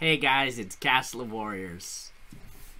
Hey guys, it's Castle of Warriors.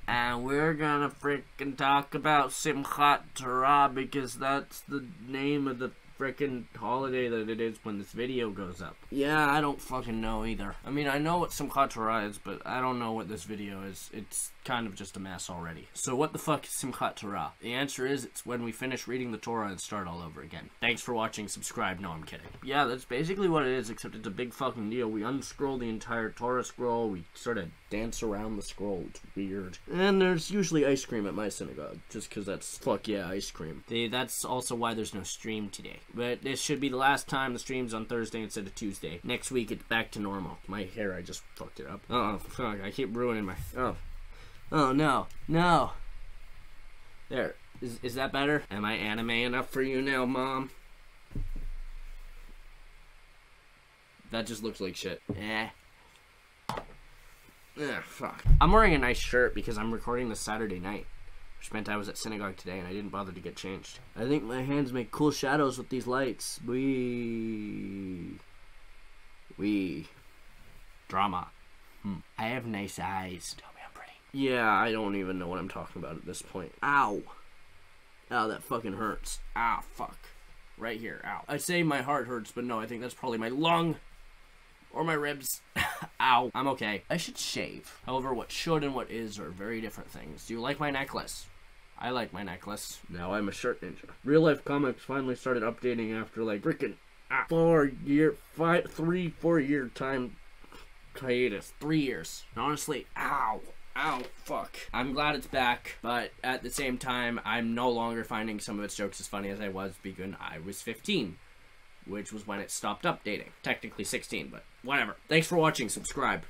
And we're gonna freaking talk about Simchat Torah because that's the name of the freaking holiday that it is when this video goes up. Yeah, I don't fucking know either. I mean, I know what Simchat Torah is, but I don't know what this video is. It's kind of just a mess already. So what the fuck is Simchat Torah? The answer is it's when we finish reading the Torah and start all over again. Thanks for watching, subscribe. No, I'm kidding. Yeah, that's basically what it is, except it's a big fucking deal. We unscroll the entire Torah scroll, we sort of dance around the scroll. It's weird. And there's usually ice cream at my synagogue, just because that's fuck yeah, ice cream. They, that's also why there's no stream today. But this should be the last time the stream's on Thursday instead of Tuesday. Next week it's back to normal. My hair, I just fucked it up. Oh fuck, I keep ruining my. Oh. Oh no, no. There. Is, is that better? Am I anime enough for you now, Mom? That just looks like shit. Eh. Eh, fuck. I'm wearing a nice shirt because I'm recording this Saturday night. Which meant I was at synagogue today and I didn't bother to get changed. I think my hands make cool shadows with these lights. We. We. Drama. Hmm. I have nice eyes. Tell me I'm pretty. Yeah, I don't even know what I'm talking about at this point. Ow. Ow, that fucking hurts. Ah, fuck. Right here. Ow. I say my heart hurts, but no, I think that's probably my lung. Or my ribs. Ow. I'm okay. I should shave. However, what should and what is are very different things. Do you like my necklace? I like my necklace. Now I'm a shirt ninja. Real life comics finally started updating after like freaking ah, four year, five, three, four year time hiatus. Three years. And honestly, ow. Ow, fuck. I'm glad it's back, but at the same time, I'm no longer finding some of its jokes as funny as I was because I was 15, which was when it stopped updating. Technically 16, but whatever. Thanks for watching. Subscribe.